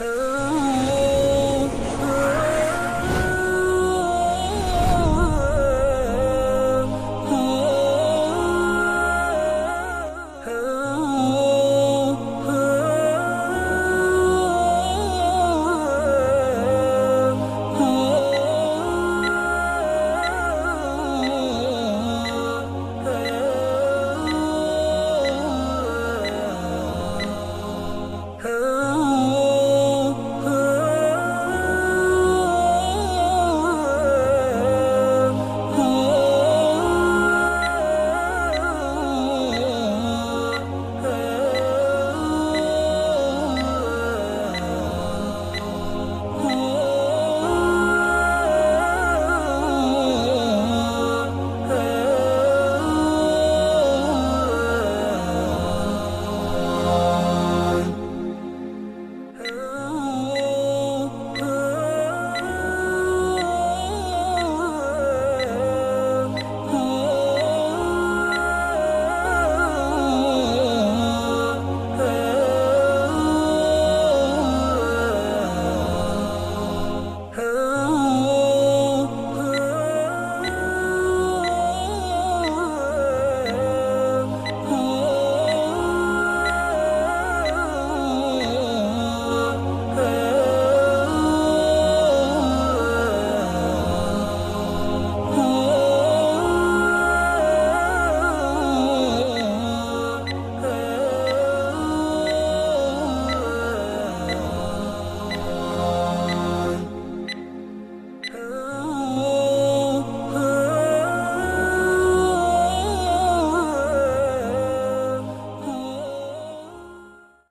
Oh.